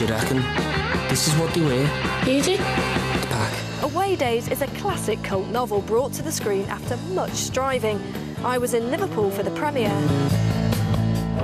do you reckon? This is what they wear. You do? The pack. Away Days is a classic cult novel brought to the screen after much striving. I was in Liverpool for the premiere.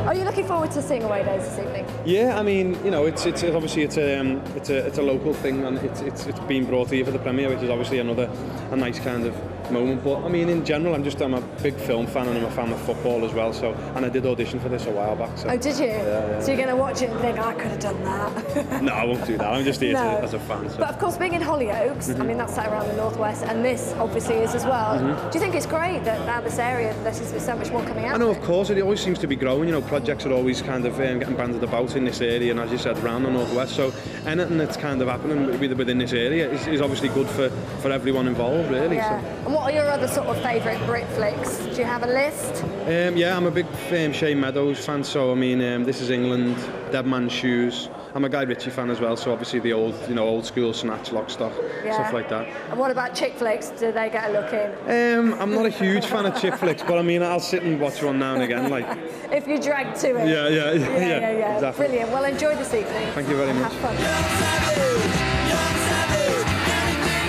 Are you looking forward to seeing Away Days this evening? Yeah, I mean, you know, it's it's obviously it's a um, it's a it's a local thing, and it's it's it's been brought here for the premiere, which is obviously another a nice kind of moment. But I mean, in general, I'm just I'm a big film fan and I'm a fan of football as well. So, and I did audition for this a while back. So. Oh, did you? Yeah, yeah. So you're going to watch it and think, I could have done that. No, I won't do that. I'm just here No. to, as a fan. So. But of course, being in Hollyoaks, I mean, that's set around the northwest, and this obviously is as well. Do you think it's great that now this area, there seems to be so much more coming out? I know, of course, it always seems to be growing. You know, projects are always kind of um, getting banded about in this area, and as you said, around the northwest. So anything that's kind of happening with- within this area is, is obviously good for, for everyone involved, really. Yeah. And what are your other sort of favourite Brit flicks? Do you have a list? Um, yeah, I'm a big um, Shane Meadows fan. So I mean, um, this is England, Dead Man's Shoes. I'm a Guy Ritchie fan as well. So obviously the old, you know, old school Snatch, Lock, Stock, Yeah. stuff like that. And what about chick flicks? Do they get a look in? Um, I'm not a huge fan of chick flicks, but I mean, I'll sit and watch one now and again. Like, If you drag to it. yeah, yeah, yeah, Yeah, yeah, yeah. exactly. Brilliant. Well, enjoy this evening. Thank you very much. Have fun.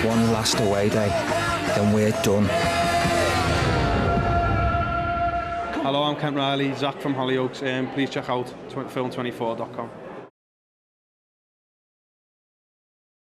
One last away day, then we're done. Hello, I'm Kent Riley, Zak from Hollyoaks. Um, please check out tw- film24.com.